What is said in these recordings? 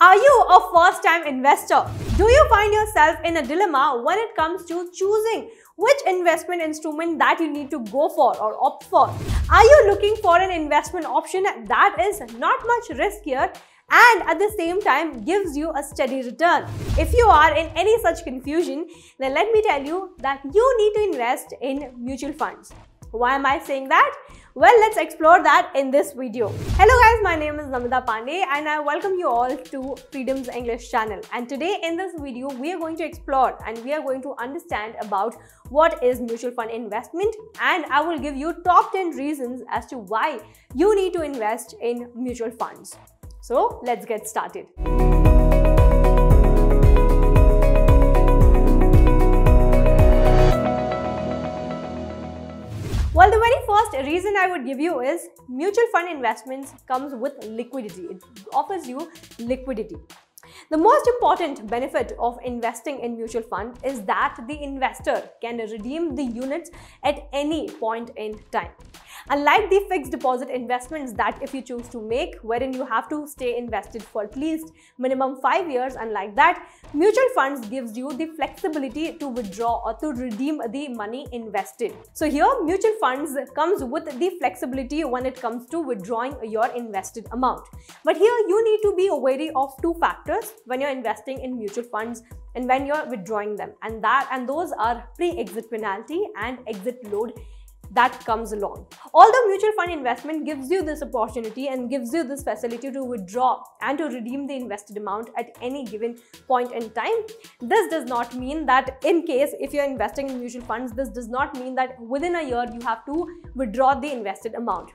Are you a first time investor? Do you find yourself in a dilemma when it comes to choosing which investment instrument that you need to go for or opt for? Are you looking for an investment option that is not much riskier and at the same time gives you a steady return. If you are in any such confusion, then let me tell you that you need to invest in mutual funds. Why am I saying that? Well, let's explore that in this video. Hello guys, my name is Namita Pandey and I welcome you all to ffreedom's English channel. And today in this video, we are going to explore and we are going to understand about what is mutual fund investment and I will give you top 10 reasons as to why you need to invest in mutual funds. So let's get started. Well, the very first reason I would give you is mutual fund investments comes with liquidity. It offers you liquidity. The most important benefit of investing in mutual fund is that the investor can redeem the units at any point in time. Unlike the fixed deposit investments that if you choose to make, wherein you have to stay invested for at least minimum 5 years, unlike that, mutual funds gives you the flexibility to withdraw or to redeem the money invested. So here mutual funds comes with the flexibility when it comes to withdrawing your invested amount. But here you need to be wary of two factors when you're investing in mutual funds and when you're withdrawing them and that and those are pre-exit penalty and exit load that comes along. Although mutual fund investment gives you this opportunity and gives you this facility to withdraw and to redeem the invested amount at any given point in time, this does not mean that in case if you're investing in mutual funds, this does not mean that within a year you have to withdraw the invested amount.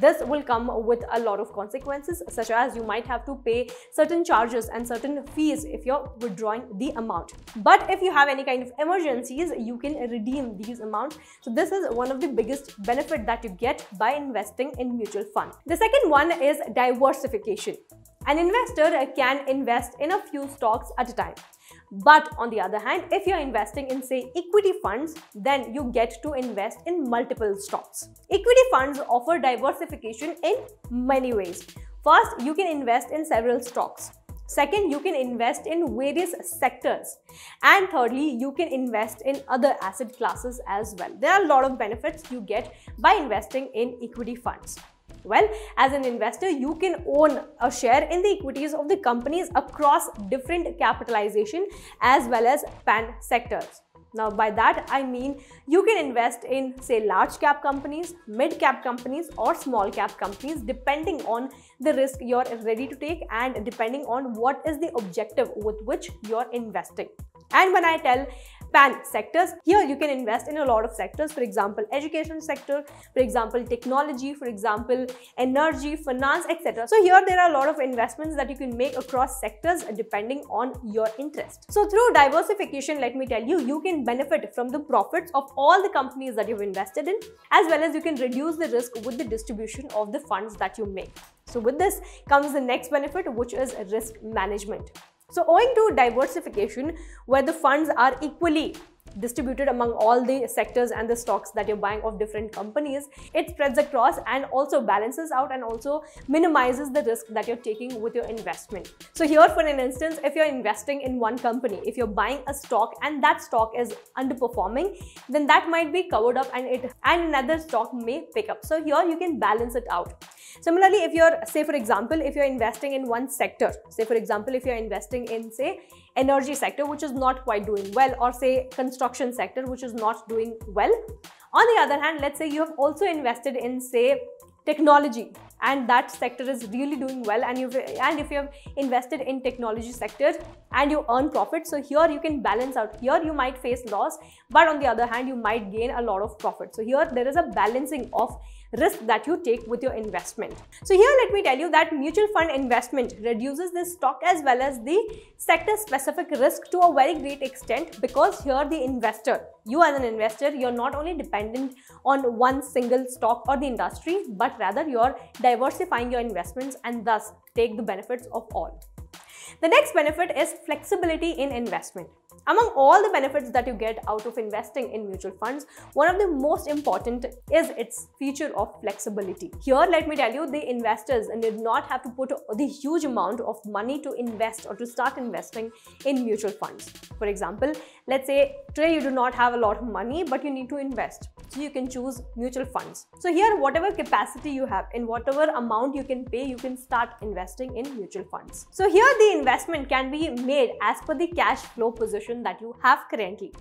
This will come with a lot of consequences such as you might have to pay certain charges and certain fees if you're withdrawing the amount. But if you have any kind of emergencies, you can redeem these amounts. So this is one of the biggest benefit that you get by investing in mutual fund. The second one is diversification. An investor can invest in a few stocks at a time. But on the other hand, if you're investing in say equity funds, then you get to invest in multiple stocks. Equity funds offer diversification in many ways. First, you can invest in several stocks. Second, you can invest in various sectors. And thirdly, you can invest in other asset classes as well. There are a lot of benefits you get by investing in equity funds. Well, as an investor, you can own a share in the equities of the companies across different capitalization as well as pan sectors. Now, by that, I mean you can invest in, say, large cap companies, mid cap companies, or small cap companies, depending on the risk you're ready to take and depending on what is the objective with which you're investing. And when I tell pan sectors. Here you can invest in a lot of sectors, for example, education sector, for example, technology, for example, energy, finance, etc. So here there are a lot of investments that you can make across sectors depending on your interest. So through diversification, let me tell you, you can benefit from the profits of all the companies that you've invested in, as well as you can reduce the risk with the distribution of the funds that you make. So with this comes the next benefit, which is risk management. So owing to diversification, where the funds are equally distributed among all the sectors and the stocks that you're buying of different companies it spreads across and also balances out and also minimizes the risk that you're taking with your investment. So here for an instance if you're investing in one company if you're buying a stock and that stock is underperforming then that might be covered up and it and another stock may pick up. So here you can balance it out similarly if you're say for example if you're investing in one sector say for example if you're investing in say energy sector which is not quite doing well or say construction sector which is not doing well. On the other hand let's say you have also invested in say technology and that sector is really doing well and you and if you have invested in technology sector and you earn profit so here you can balance out. Here you might face loss but on the other hand you might gain a lot of profit. So here there is a balancing of risk that you take with your investment. So here let me tell you that mutual fund investment reduces the stock as well as the sector specific risk to a very great extent because here the investor, you as an investor, you're not only dependent on one single stock or the industry, but rather you're diversifying your investments and thus take the benefits of all. The next benefit is flexibility in investment. Among all the benefits that you get out of investing in mutual funds, one of the most important is its feature of flexibility. Here, let me tell you, the investors did not have to put the huge amount of money to invest or to start investing in mutual funds. For example, let's say today you do not have a lot of money, but you need to invest. So you can choose mutual funds. So here, whatever capacity you have, in whatever amount you can pay, you can start investing in mutual funds. So here, the investment can be made as per the cash flow position that you have currently.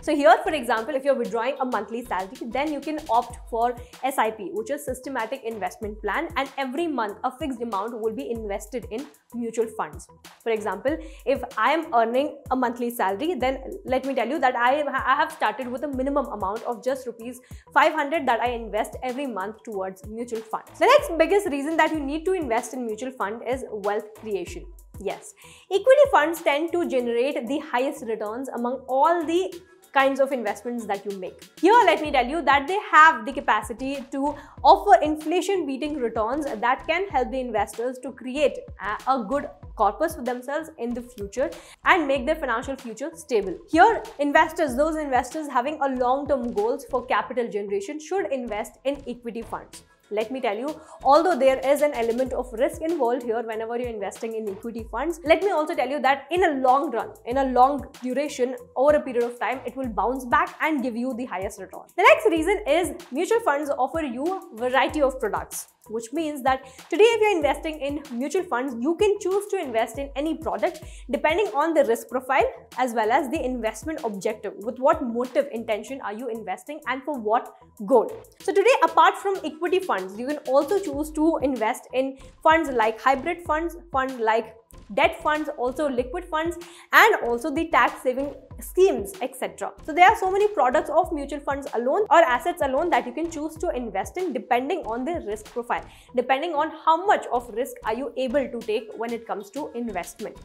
So here, for example, if you're withdrawing a monthly salary, then you can opt for SIP, which is systematic investment plan. And every month, a fixed amount will be invested in mutual funds. For example, if I am earning a monthly salary, then let me tell you that I, I have started with a minimum amount of just rupees 500 that I invest every month towards mutual funds. The next biggest reason that you need to invest in mutual fund is wealth creation. Yes, equity funds tend to generate the highest returns among all the kinds of investments that you make. Here, let me tell you that they have the capacity to offer inflation beating returns that can help the investors to create a good corpus for themselves in the future and make their financial future stable. Here, investors, those investors having a long-term goals for capital generation should invest in equity funds let me tell you, although there is an element of risk involved here whenever you're investing in equity funds, let me also tell you that in a long run, in a long duration, over a period of time, it will bounce back and give you the highest return. The next reason is mutual funds offer you a variety of products which means that today if you're investing in mutual funds you can choose to invest in any product depending on the risk profile as well as the investment objective. With what motive intention are you investing and for what goal? So today apart from equity funds you can also choose to invest in funds like hybrid funds fund like debt funds, also liquid funds, and also the tax saving schemes, etc. So there are so many products of mutual funds alone or assets alone that you can choose to invest in depending on the risk profile, depending on how much of risk are you able to take when it comes to investment.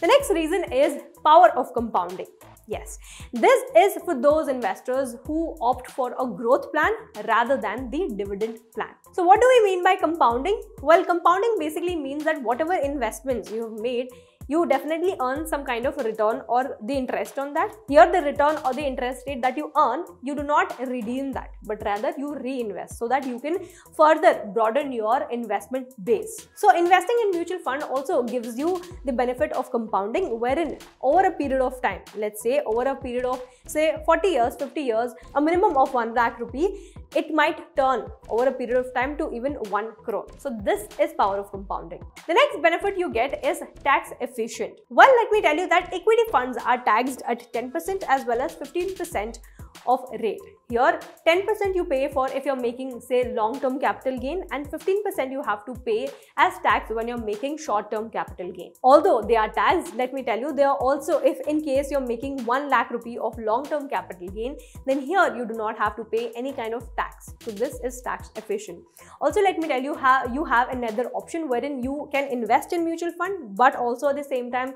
The next reason is power of compounding. Yes, this is for those investors who opt for a growth plan rather than the dividend plan. So what do we mean by compounding? Well, compounding basically means that whatever investments you have made, you definitely earn some kind of return or the interest on that. Here the return or the interest rate that you earn, you do not redeem that, but rather you reinvest so that you can further broaden your investment base. So investing in mutual fund also gives you the benefit of compounding wherein over a period of time, let's say over a period of say 40 years, 50 years, a minimum of 1 lakh rupee, it might turn over a period of time to even 1 crore. So this is power of compounding. The next benefit you get is tax efficient. Well, let me tell you that equity funds are taxed at 10% as well as 15% of rate. Here, 10% you pay for if you're making, say, long-term capital gain and 15% you have to pay as tax when you're making short-term capital gain. Although they are taxed, let me tell you, they are also, if in case you're making 1 lakh rupee of long-term capital gain, then here you do not have to pay any kind of tax. So this is tax efficient. Also, let me tell you, how you have another option wherein you can invest in mutual fund, but also at the same time,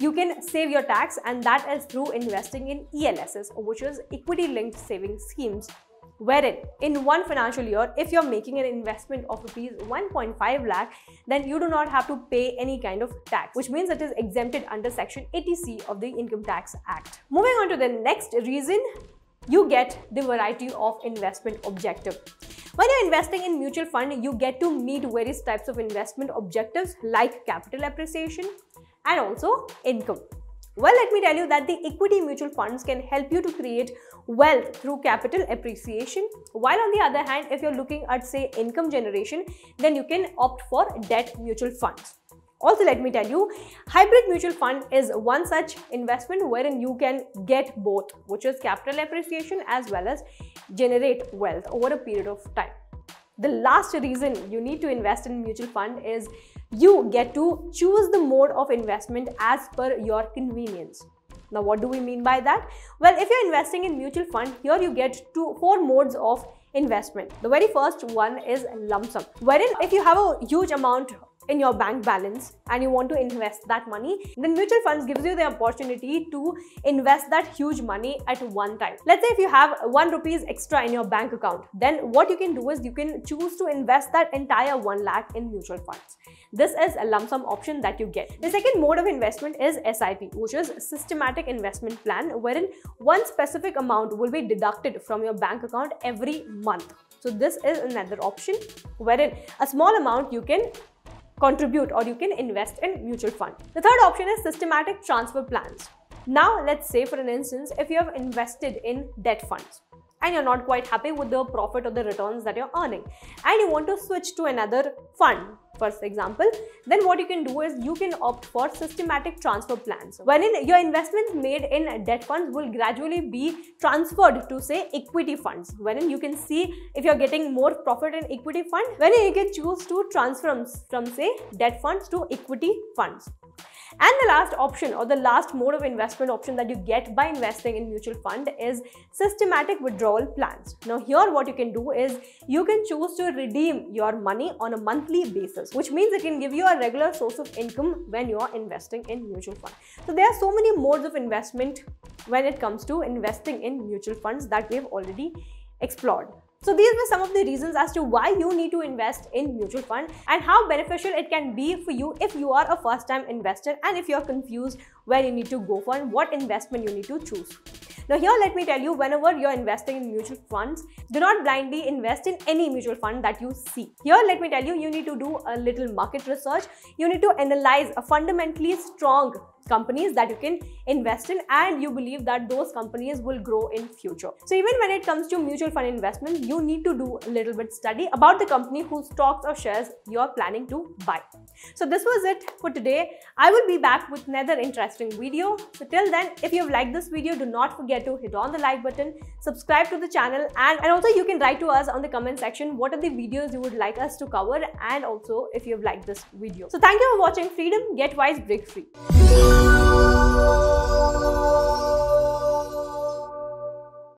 you can save your tax and that is through investing in ELSS which is equity linked savings schemes wherein in one financial year if you're making an investment of rupees 1.5 lakh then you do not have to pay any kind of tax which means it is exempted under section 80c of the income tax act. Moving on to the next reason you get the variety of investment objective. When you're investing in mutual fund you get to meet various types of investment objectives like capital appreciation and also income. Well, let me tell you that the equity mutual funds can help you to create wealth through capital appreciation. While on the other hand, if you're looking at say income generation, then you can opt for debt mutual funds. Also, let me tell you, hybrid mutual fund is one such investment wherein you can get both, which is capital appreciation as well as generate wealth over a period of time. The last reason you need to invest in mutual fund is you get to choose the mode of investment as per your convenience. Now, what do we mean by that? Well, if you're investing in mutual fund, here you get two, four modes of investment. The very first one is lump sum, wherein if you have a huge amount in your bank balance and you want to invest that money, then mutual funds gives you the opportunity to invest that huge money at one time. Let's say if you have 1 rupees extra in your bank account, then what you can do is you can choose to invest that entire 1 lakh in mutual funds. This is a lump sum option that you get. The second mode of investment is SIP, which is systematic investment plan wherein one specific amount will be deducted from your bank account every month. So this is another option wherein a small amount you can contribute or you can invest in mutual fund. The third option is systematic transfer plans. Now let's say for an instance if you have invested in debt funds and you're not quite happy with the profit or the returns that you're earning. And you want to switch to another fund. For example then what you can do is you can opt for systematic transfer plans. Wherein your investments made in debt funds will gradually be transferred to say equity funds. Wherein you can see if you're getting more profit in equity fund. Wherein you can choose to transfer from say debt funds to equity funds and the last option or the last mode of investment option that you get by investing in mutual fund is systematic withdrawal plans. Now here what you can do is you can choose to redeem your money on a monthly basis, which means it can give you a regular source of income when you are investing in mutual fund. So there are so many modes of investment when it comes to investing in mutual funds that we've already explored. So these were some of the reasons as to why you need to invest in mutual fund and how beneficial it can be for you if you are a first time investor and if you're confused where you need to go for and what investment you need to choose. Now here let me tell you whenever you're investing in mutual funds, do not blindly invest in any mutual fund that you see. Here let me tell you, you need to do a little market research. You need to analyze a fundamentally strong companies that you can invest in and you believe that those companies will grow in future. So even when it comes to mutual fund investment, you need to do a little bit study about the company whose stocks or shares you're planning to buy. So this was it for today. I will be back with another interesting video. So till then, if you've liked this video, do not forget to hit on the like button, subscribe to the channel and, and also you can write to us on the comment section what are the videos you would like us to cover and also if you've liked this video. So thank you for watching ffreedom, Get Wise, Break Free. Música